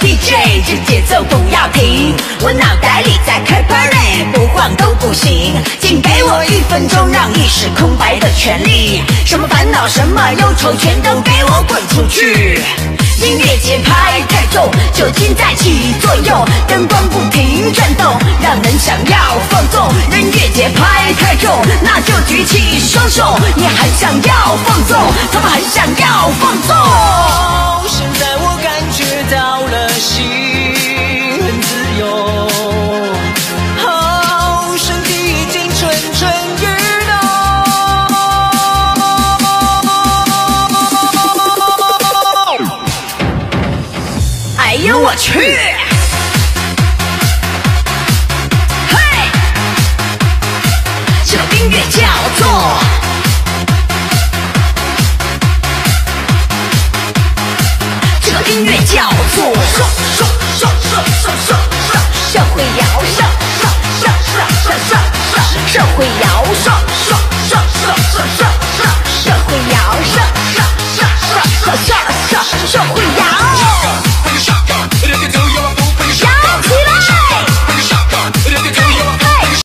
DJ，这节奏不要停，我脑袋里在开 party，不晃都不行，请给我一分钟让意识空白的权利，什么烦恼什么忧愁全都给我滚出去。音乐节拍太重，酒精在起作用，灯光不停转动，让人想要放纵。音乐节拍太重，那就举起双手，你还想要放纵，哎呦我去！嘿，这个音乐叫做，这个音乐叫做。